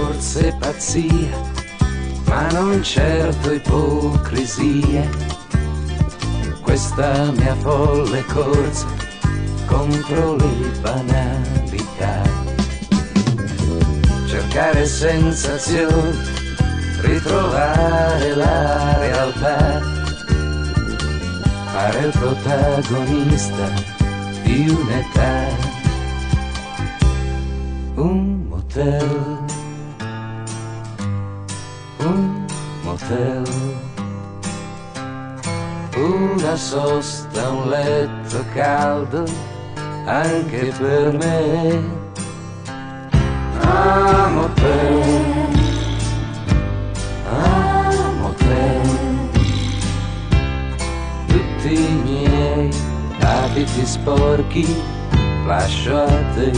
forse pazzia, ma non certo ipocrisia. Questa mia folle corsa contro le banalità. Cercare sensazioni, ritrovare la realtà, fare il protagonista di un'età. Un motel, motel, una sosta, un letto caldo anche per me. Ah, motel, ah, motel, tutti i miei abiti sporchi lascio a te.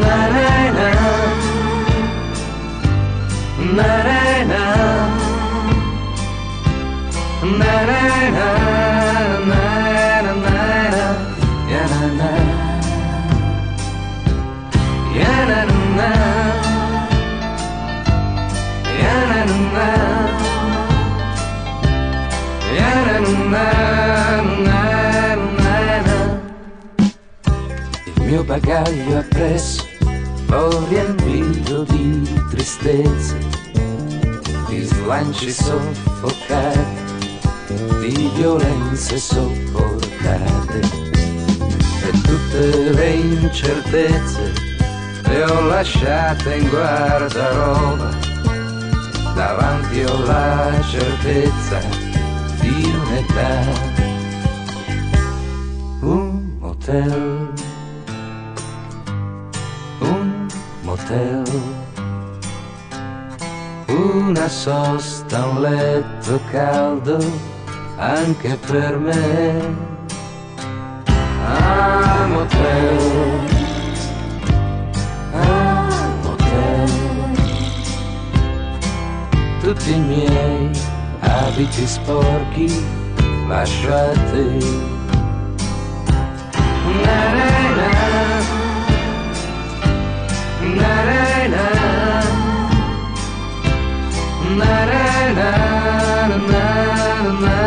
Na na na, na na. Na, na na. Na, na na. Ya na na, ya na na, ya. Il mio bagaglio appresso l'ho riempito di tristezze, di slanci soffocati, di violenze sopportate. E tutte le incertezze le ho lasciate in guardaroba, davanti ho la certezza di un'età, un motel motel, una sosta, un letto caldo anche per me. Ah, motel, ah, motel, tutti i miei abiti sporchi na, na. Na na